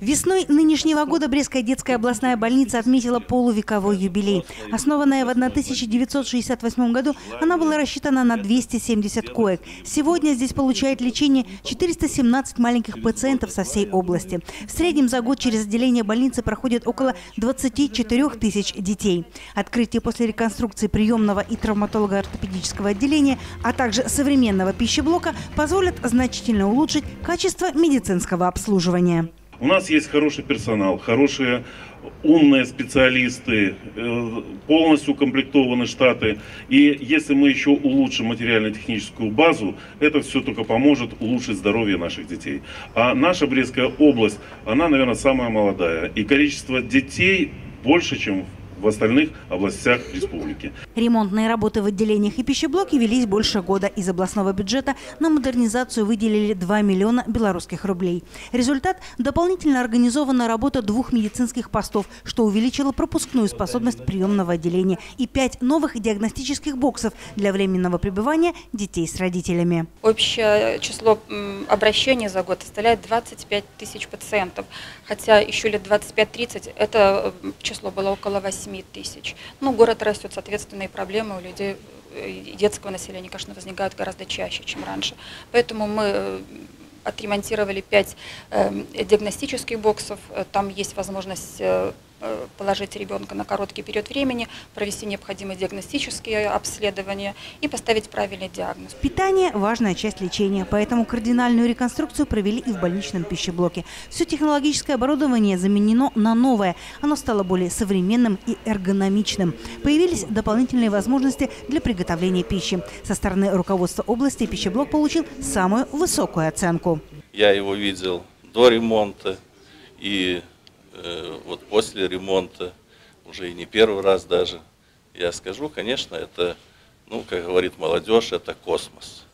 Весной нынешнего года Брестская детская областная больница отметила полувековой юбилей. Основанная в 1968 году, она была рассчитана на 270 коек. Сегодня здесь получает лечение 417 маленьких пациентов со всей области. В среднем за год через отделение больницы проходит около 24 тысяч детей. Открытие после реконструкции приемного и травматолого-ортопедического отделения, а также современного пищеблока позволят значительно улучшить качество медицинского обслуживания. У нас есть хороший персонал, хорошие умные специалисты, э, полностью укомплектованы штаты. И если мы еще улучшим материально-техническую базу, это все только поможет улучшить здоровье наших детей. А наша Брестская область, она, наверное, самая молодая. И количество детей больше, чем в остальных областях республики. Ремонтные работы в отделениях и пищеблоке велись больше года. Из областного бюджета на модернизацию выделили 2 миллиона белорусских рублей. Результат – дополнительно организована работа двух медицинских постов, что увеличило пропускную способность приемного отделения и пять новых диагностических боксов для временного пребывания детей с родителями. Общее число обращений за год составляет 25 тысяч пациентов, хотя еще лет 25-30 это число было около 8 8 тысяч. Ну, город растет, соответственно, и проблемы у людей, э, детского населения, конечно, возникают гораздо чаще, чем раньше. Поэтому мы э, отремонтировали 5 э, диагностических боксов. Там есть возможность Э, положить ребенка на короткий период времени, провести необходимые диагностические обследования и поставить правильный диагноз. Питание – важная часть лечения, поэтому кардинальную реконструкцию провели и в больничном пищеблоке. Все технологическое оборудование заменено на новое. Оно стало более современным и эргономичным. Появились дополнительные возможности для приготовления пищи. Со стороны руководства области пищеблок получил самую высокую оценку. Я его видел до ремонта и Э, вот после ремонта, уже и не первый раз даже, я скажу, конечно, это, ну, как говорит молодежь, это космос.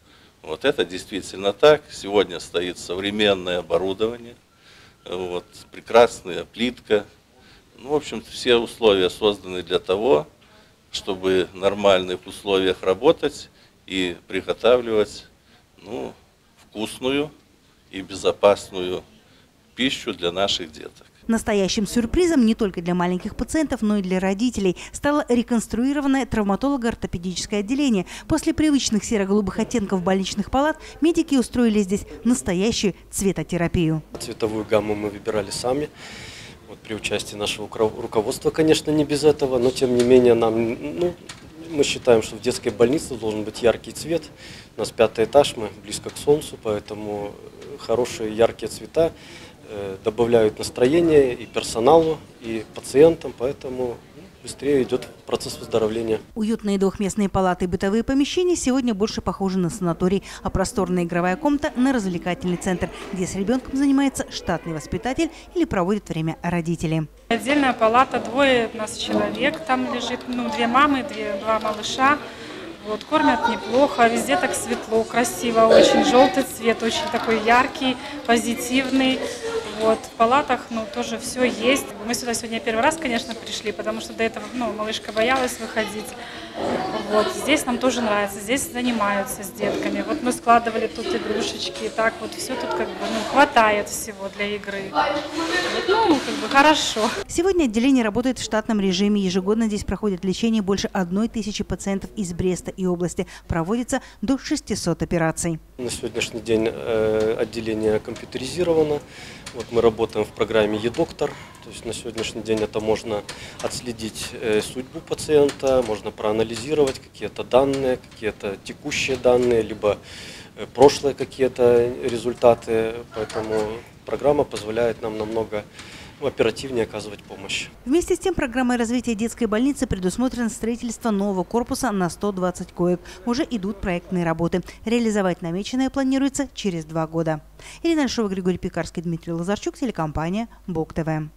Вот это действительно так. Сегодня стоит современное оборудование, вот, прекрасная плитка. Ну, в общем все условия созданы для того, чтобы в нормальных условиях работать и приготавливать ну, вкусную и безопасную пищу для наших деток. Настоящим сюрпризом не только для маленьких пациентов, но и для родителей стало реконструированное травматолого-ортопедическое отделение. После привычных серо-голубых оттенков больничных палат медики устроили здесь настоящую цветотерапию. Цветовую гамму мы выбирали сами. Вот при участии нашего руководства, конечно, не без этого, но тем не менее нам, ну, мы считаем, что в детской больнице должен быть яркий цвет. У нас пятый этаж, мы близко к солнцу, поэтому хорошие яркие цвета Э, добавляют настроение и персоналу, и пациентам, поэтому быстрее идет процесс выздоровления. Уютные двухместные палаты и бытовые помещения сегодня больше похожи на санаторий, а просторная игровая комната – на развлекательный центр, где с ребенком занимается штатный воспитатель или проводит время родители. Отдельная палата, двое у нас человек, там лежит, ну, две мамы, две, два малыша. Вот, кормят неплохо, везде так светло, красиво, очень желтый цвет, очень такой яркий, позитивный. Вот, в палатах, ну, тоже все есть. Мы сюда сегодня первый раз, конечно, пришли, потому что до этого, ну, малышка боялась выходить. Вот, здесь нам тоже нравится, здесь занимаются с детками. Вот мы складывали тут игрушечки, и так вот все тут как бы, ну, хватает всего для игры. Ну, как бы хорошо. Сегодня отделение работает в штатном режиме. Ежегодно здесь проходит лечение больше одной тысячи пациентов из Бреста и области. Проводится до 600 операций. На сегодняшний день э, отделение компьютеризировано. Вот мы работаем в программе «Едоктор». То есть на сегодняшний день это можно отследить э, судьбу пациента, можно проанализировать какие-то данные, какие-то текущие данные, либо э, прошлые какие-то результаты. Поэтому программа позволяет нам намного оперативнее оказывать помощь. Вместе с тем, программой развития детской больницы предусмотрено строительство нового корпуса на 120 коек. Уже идут проектные работы. Реализовать намеченное планируется через два года. Ирина Альшова, Григорий Пекарский, Дмитрий Лазарчук, телекомпания БОК-ТВ.